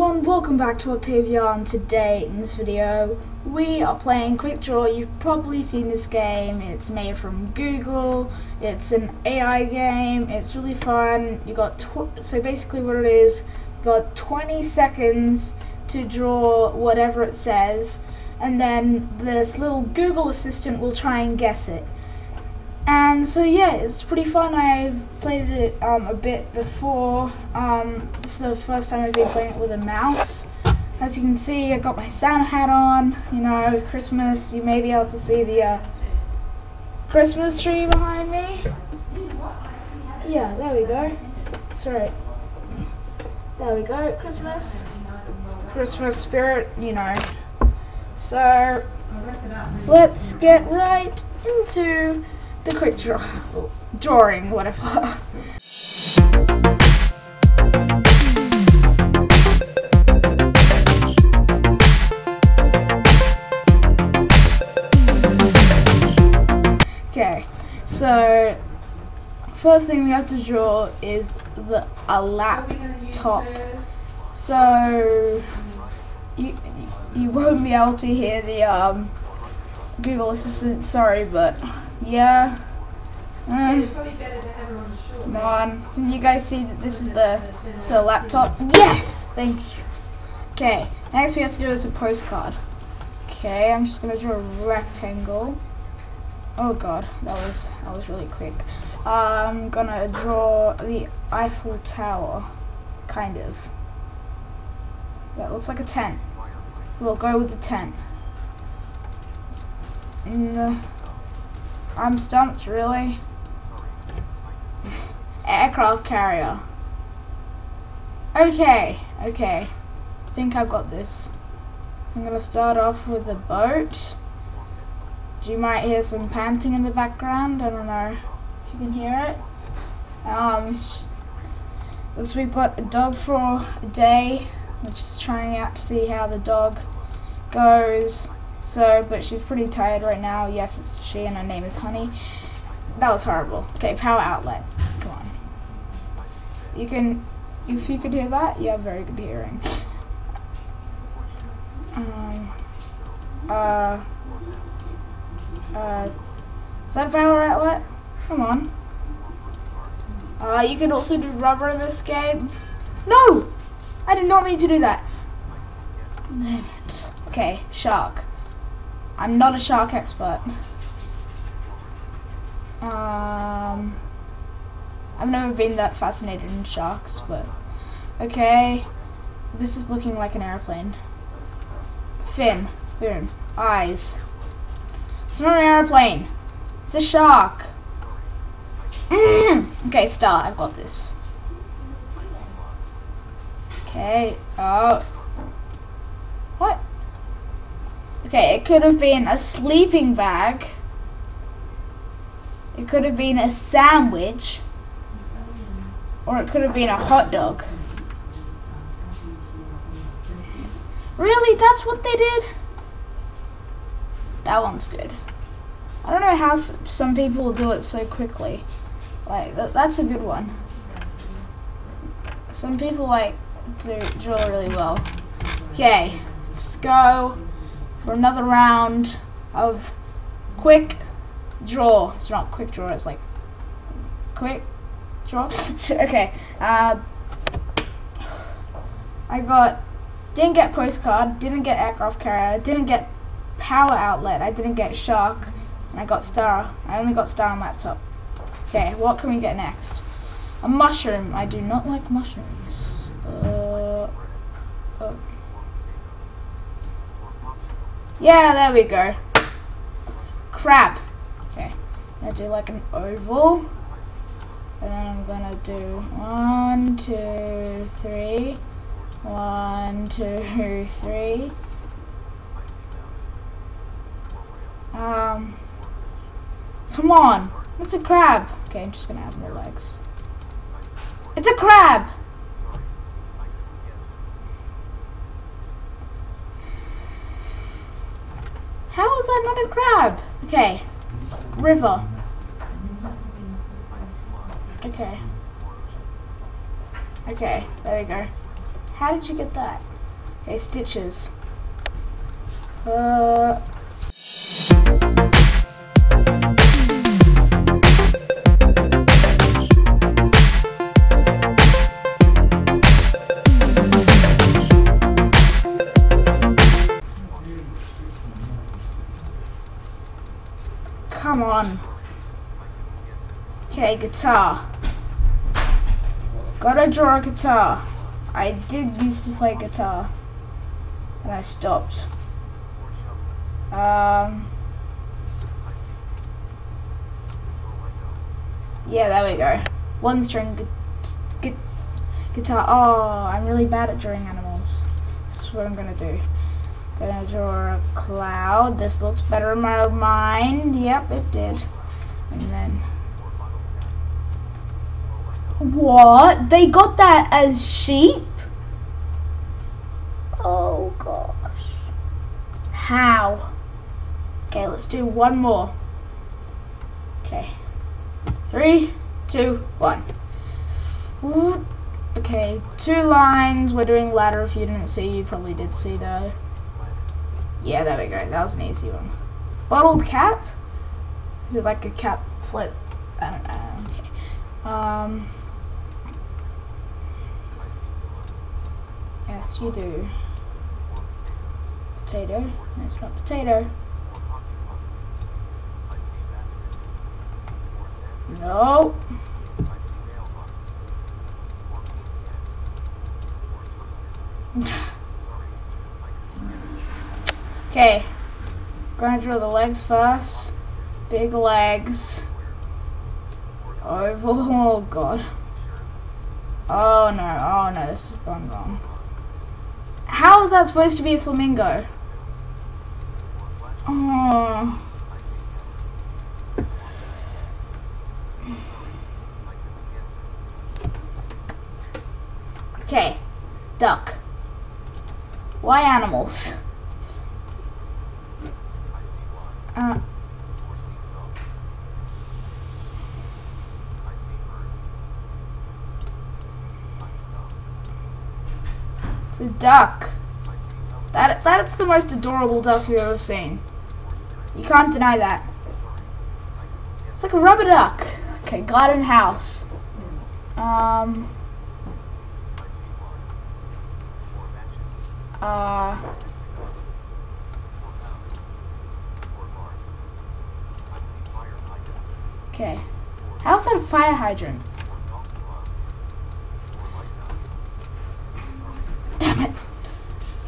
everyone, welcome back to Octavia and today in this video we are playing Quick Draw. You've probably seen this game, it's made from Google, it's an AI game, it's really fun. You got so basically what it is, you got 20 seconds to draw whatever it says and then this little Google assistant will try and guess it. And so yeah, it's pretty fun. I've played it um, a bit before. Um, this is the first time I've been playing it with a mouse. As you can see, I got my Santa hat on. You know, Christmas. You may be able to see the uh, Christmas tree behind me. Yeah, there we go. Sorry. There we go. Christmas. It's the Christmas spirit, you know. So let's get right into the quick draw, drawing, whatever. okay, so first thing we have to draw is the a laptop. So you you won't be able to hear the um, Google Assistant. Sorry, but yeah. Mm. Come on. Can you guys see that this is the so laptop? Yes! Thank you. Okay, next we have to do is a postcard. Okay, I'm just gonna draw a rectangle. Oh god, that was that was really quick. I'm gonna draw the Eiffel Tower, kind of. That looks like a tent. We'll go with the tent. And, I'm stumped, really. Aircraft carrier. Okay, okay. I think I've got this. I'm gonna start off with the boat. You might hear some panting in the background. I don't know if you can hear it. Um, looks we've got a dog for a day. We're just trying out to see how the dog goes. So, but she's pretty tired right now. Yes, it's she, and her name is Honey. That was horrible. Okay, power outlet. Come on. You can, if you could hear that, you have very good hearing. Um, uh, uh, is that power outlet? Come on. Uh, you can also do rubber in this game. No! I did not mean to do that. Damn it. Okay, shark. I'm not a shark expert. Um, I've never been that fascinated in sharks, but okay. This is looking like an airplane. Fin, boom, eyes. It's not an airplane. It's a shark. Mm. Okay, star. I've got this. Okay. Oh. What? Okay, it could have been a sleeping bag. It could have been a sandwich. Or it could have been a hot dog. Really? That's what they did? That one's good. I don't know how some people do it so quickly. Like, th that's a good one. Some people, like, do draw really well. Okay, let's go for another round of quick draw. It's not quick draw, it's like quick draw. okay, uh, I got, didn't get postcard, didn't get aircraft carrier, didn't get power outlet, I didn't get shark, and I got star. I only got star on laptop. Okay, what can we get next? A mushroom. I do not like mushrooms. Uh. Yeah, there we go. Crab. Okay. I'm gonna do like an oval. And then I'm gonna do one, two, three. One, two, three. Um, come on. It's a crab. Okay, I'm just gonna add more legs. It's a crab! How is that not a crab? Okay. River. Okay. Okay, there we go. How did you get that? Okay, Stitches. Uh... Guitar. Gotta draw a guitar. I did used to play guitar. And I stopped. Um, yeah, there we go. One string gu gu guitar. Oh, I'm really bad at drawing animals. This is what I'm gonna do. Gonna draw a cloud. This looks better in my mind. Yep, it did. And then. What? They got that as sheep? Oh gosh. How? Okay, let's do one more. Okay. Three, two, one. Okay, two lines. We're doing ladder if you didn't see. You probably did see though. Yeah, there we go. That was an easy one. Bottled cap? Is it like a cap flip? I don't know. Okay. Um. Yes, you do. Potato. It's not potato. No. okay. Gonna draw the legs first. Big legs. Oval. Oh god. Oh no. Oh no. This has gone wrong. How is that supposed to be a flamingo? Oh. Okay. Duck. Why animals? Uh. Duck. That that's the most adorable duck you've ever seen. You can't deny that. It's like a rubber duck. Okay, garden house. Um. Uh. Okay. How's that a fire hydrant? Damn it.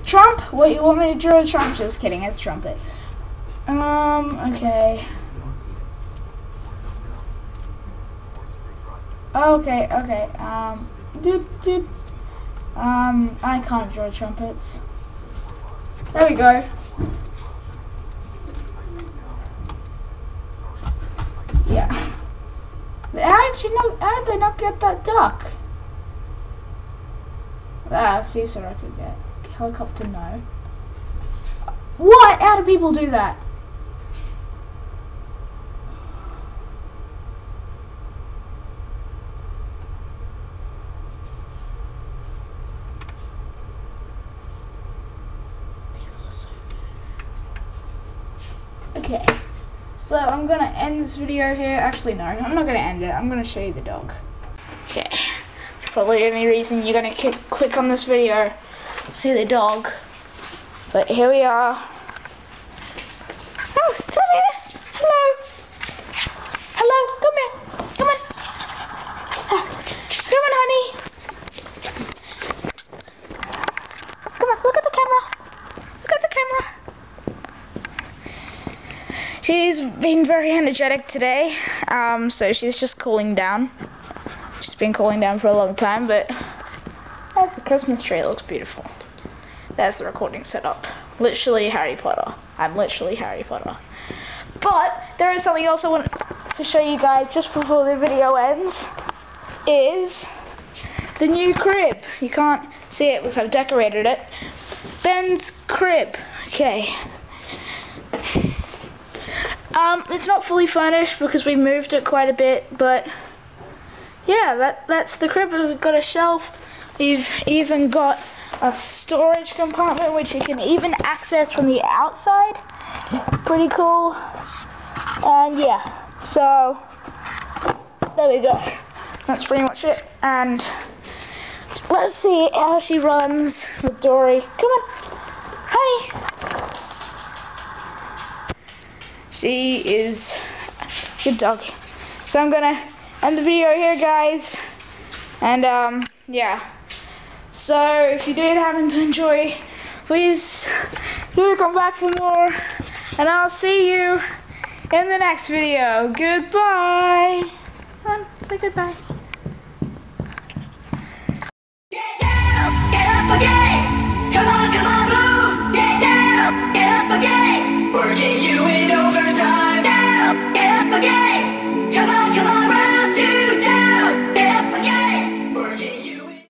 Trump? What, you want me to draw a Trump? Just kidding, it's trumpet. Um, okay. Okay, okay, um, doop, doop. Um, I can't draw trumpets. There we go. Yeah. How did you know, how did they not get that duck? Ah, Caesar I could get. Helicopter, no. What? How do people do that? Okay, so I'm gonna end this video here. Actually, no, I'm not gonna end it. I'm gonna show you the dog. Okay, probably the only reason you're gonna click on this video see the dog. But here we are. Oh, come here. Hello. Hello, come here. Come on. Ah, come on, honey. Come on, look at the camera. Look at the camera. She's been very energetic today, um, so she's just cooling down. She's been cooling down for a long time, but as the Christmas tree. Looks beautiful. That's the recording setup. Literally Harry Potter. I'm literally Harry Potter. But there is something else I want to show you guys just before the video ends. Is the new crib. You can't see it because I've decorated it. Ben's crib. Okay. Um, it's not fully furnished because we moved it quite a bit, but yeah, that that's the crib. We've got a shelf. We've even got a storage compartment which you can even access from the outside. Pretty cool. And yeah, so there we go. That's pretty much it. And let's see how she runs with Dory. Come on. Hi. She is good dog. So I'm gonna end the video here, guys. And um, yeah. So if you did happen to enjoy, please do come back for more. And I'll see you in the next video. Goodbye. Come on, say goodbye. Get down, get up again. Come on, come on, move. Get down, get up again. Working you in overtime. Down, get up again.